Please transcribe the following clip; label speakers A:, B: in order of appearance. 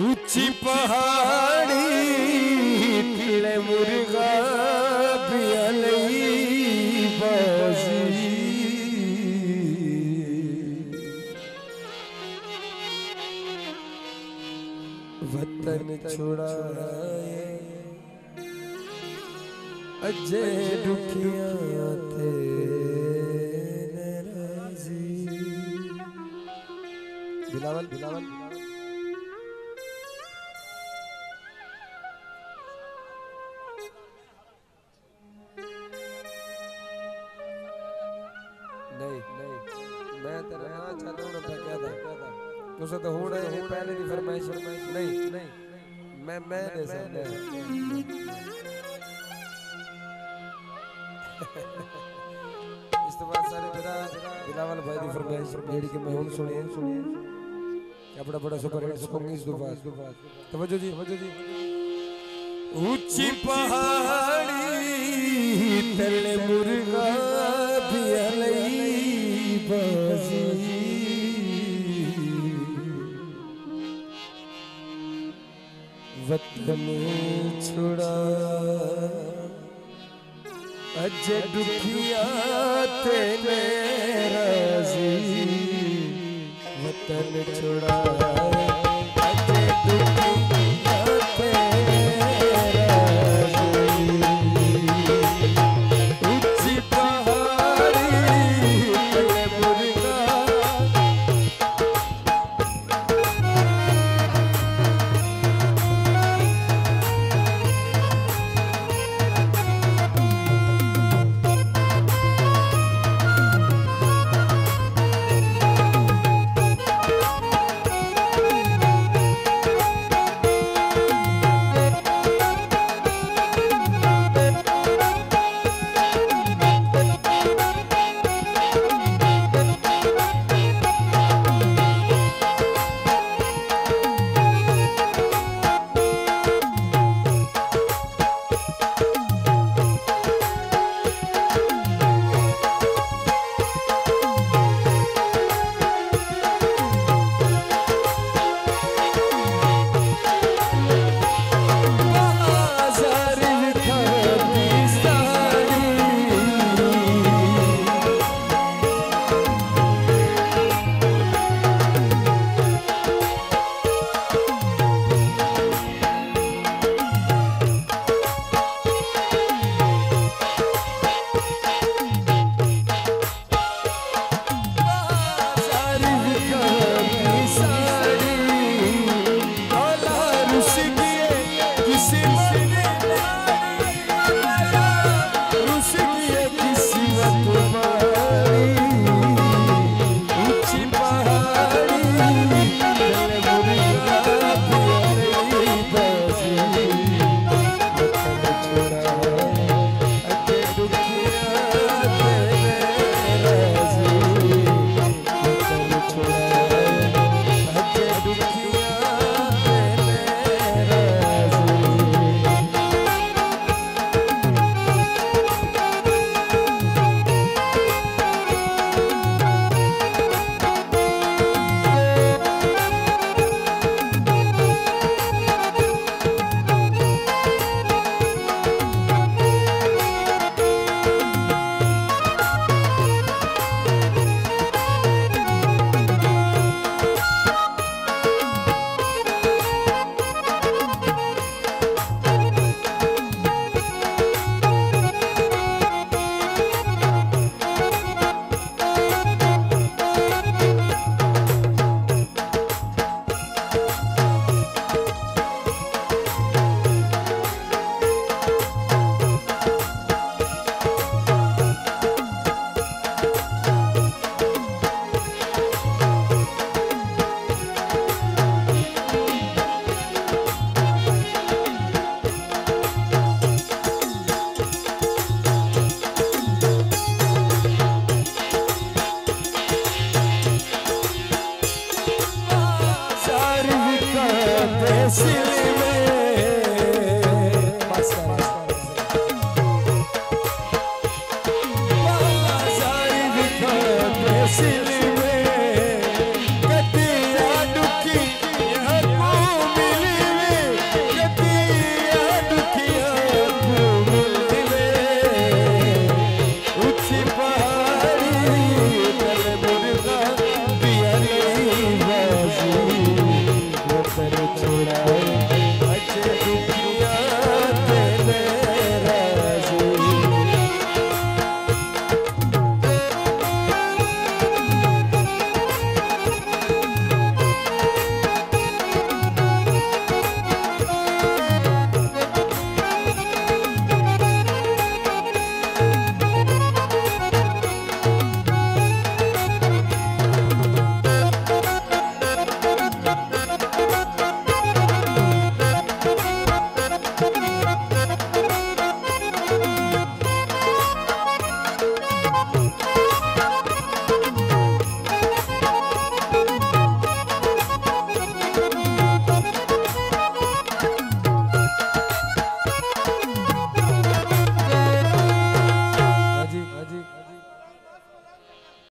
A: ऊँची पहाड़ी टिले मुर्गा पियलई बाजी। वतन छुड़ाए अजे दुखिया थे बिलावल बिलावल। मैं तो रहना चाहता हूँ ना क्या था क्या तुझे तो होना है पहले की फरमाइश नहीं नहीं मैं मैं दे सकता इस तो बाद सारे बिला बिलावल भाई की फरमाइश जेडी के मैं हुन सुनिए सुनिए अपना बड़ा बड़ा सुपर हिट सॉन्ग इस दो बाद तवज्जो जी तवज्जो जी ऊँची पहाड़ी तले मुर्गा भी पियलई वतन छुड़ा। अज दुखिया ते राज़ी वतन छुड़ा।